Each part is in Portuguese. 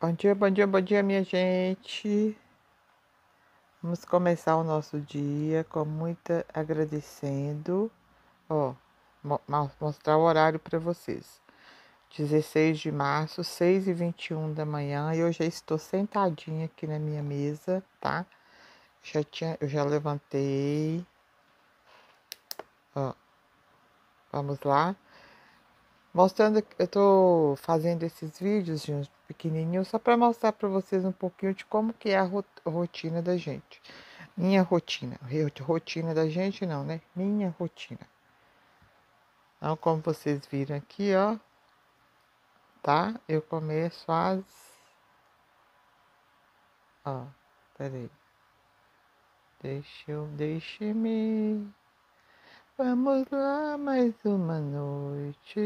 Bom dia, bom dia, bom dia, minha gente. Vamos começar o nosso dia com muita agradecendo. Ó, mostrar o horário para vocês. 16 de março, 6 e 21 da manhã. E eu já estou sentadinha aqui na minha mesa, tá? Já tinha, eu já levantei. Ó, vamos lá. Mostrando, eu tô fazendo esses vídeos, gente, pequenininho, só para mostrar para vocês um pouquinho de como que é a rotina da gente. Minha rotina, rotina da gente não, né? Minha rotina. Então, como vocês viram aqui, ó, tá? Eu começo às... Ó, peraí. Deixa eu, deixe-me... Vamos lá, mais uma noite.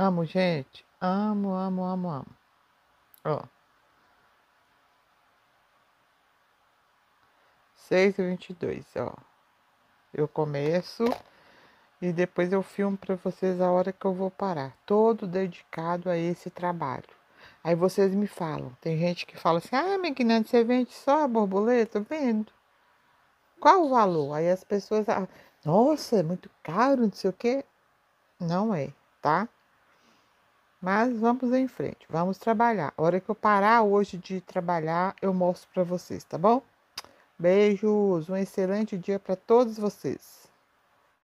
Amo, gente. Amo, amo, amo, amo. Ó. Seis e vinte e dois, ó. Eu começo e depois eu filmo para vocês a hora que eu vou parar. Todo dedicado a esse trabalho. Aí vocês me falam. Tem gente que fala assim: Ah, Magnante, você vende só a borboleta? Vendo. Qual o valor? Aí as pessoas, ah, nossa, é muito caro, não sei o quê. Não é, tá? Mas vamos em frente, vamos trabalhar. A hora que eu parar hoje de trabalhar, eu mostro para vocês, tá bom? Beijos, um excelente dia para todos vocês.